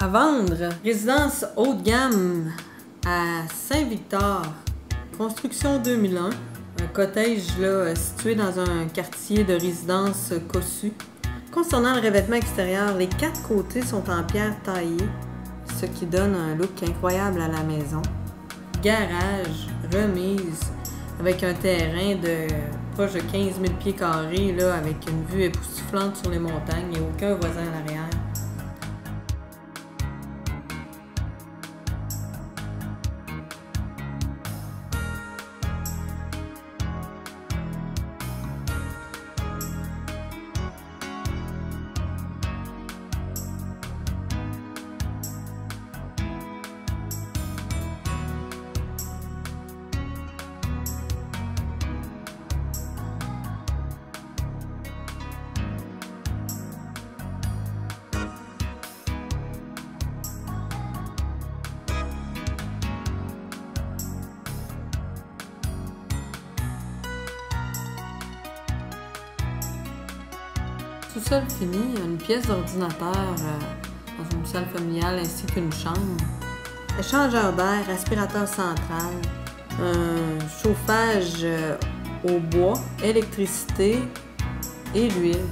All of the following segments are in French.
À vendre, résidence haut de gamme à Saint-Victor, construction 2001, un cottage là, situé dans un quartier de résidence cossu. Concernant le revêtement extérieur, les quatre côtés sont en pierre taillée, ce qui donne un look incroyable à la maison. Garage, remise, avec un terrain de proche de 15 000 pieds carrés, là, avec une vue époustouflante sur les montagnes et aucun voisin à l'arrière. Sous-sol fini, une pièce d'ordinateur euh, dans une salle familiale ainsi qu'une chambre. Échangeur d'air, aspirateur central, un chauffage euh, au bois, électricité et l'huile.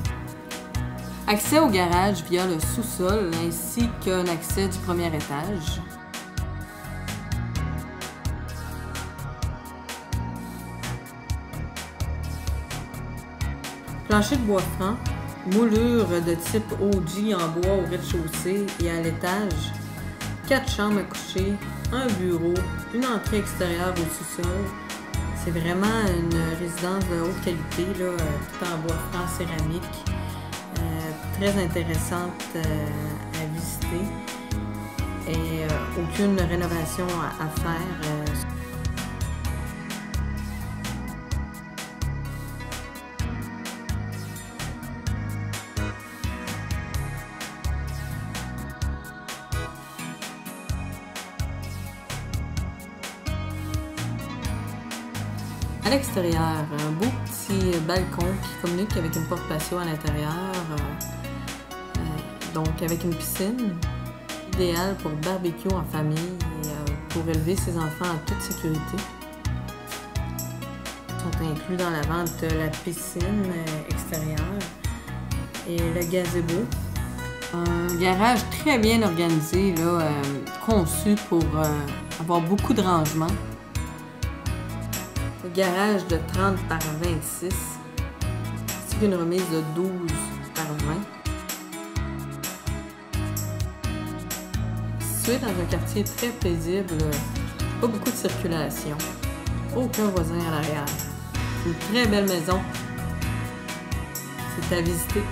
Accès au garage via le sous-sol ainsi qu'un accès du premier étage. Plancher de bois franc, moulure de type OG en bois au rez-de-chaussée et à l'étage, quatre chambres à coucher, un bureau, une entrée extérieure au sous-sol. C'est vraiment une résidence de haute qualité, tout en bois franc céramique, euh, très intéressante euh, à visiter et euh, aucune rénovation à faire. À l'extérieur, un beau petit balcon qui communique avec une porte patio à l'intérieur, euh, euh, donc avec une piscine, idéal pour barbecue en famille et euh, pour élever ses enfants en toute sécurité. Sont inclus dans la vente la piscine extérieure et le gazebo. Un garage très bien organisé, là, conçu pour avoir beaucoup de rangements garage de 30 par 26, ainsi qu'une remise de 12 par 20. Situé dans un quartier très paisible, pas beaucoup de circulation, aucun voisin à l'arrière. Une très belle maison. C'est à visiter.